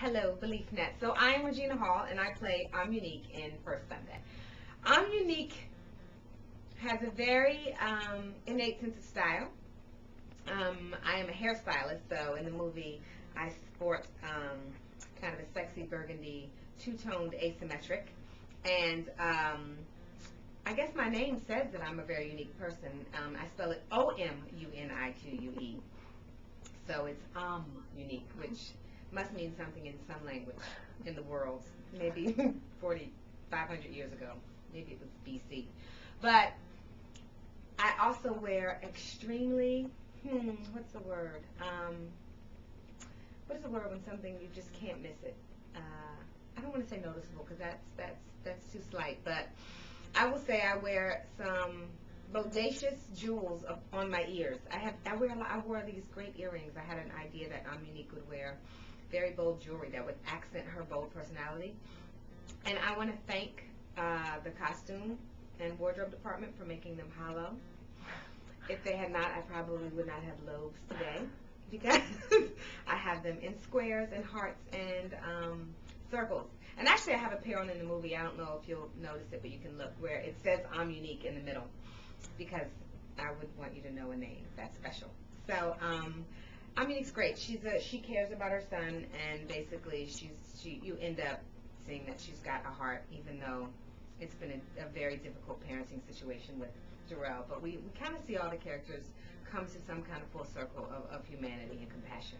Hello, BeliefNet. So I'm Regina Hall, and I play Omunique in First Sunday. Omunique has a very um, innate sense of style. Um, I am a hairstylist, so in the movie I sport um, kind of a sexy burgundy, two-toned asymmetric, and um, I guess my name says that I'm a very unique person. Um, I spell it O-M-U-N-I-Q-U-E. So it's um unique, which must mean something in some language in the world, maybe 4,500 500 years ago. Maybe it was BC. But I also wear extremely, hmm, what's the word? Um, what is the word when something you just can't miss it? Uh, I don't want to say noticeable because that's that's that's too slight, but I will say I wear some bodacious jewels on my ears. I have I wear I wore these great earrings. I had an idea that Omunique would wear very bold jewelry that would accent her bold personality. And I want to thank uh, the costume and wardrobe department for making them hollow. If they had not, I probably would not have lobes today because I have them in squares and hearts and um, circles. And actually, I have a pair on in the movie. I don't know if you'll notice it, but you can look where it says Omunique in the middle because I would want you to know a name that's special. So um, I mean, it's great. She's a she cares about her son, and basically, she's she you end up seeing that she's got a heart, even though it's been a, a very difficult parenting situation with Jarrell. But we, we kind of see all the characters come to some kind of full circle of, of humanity and compassion.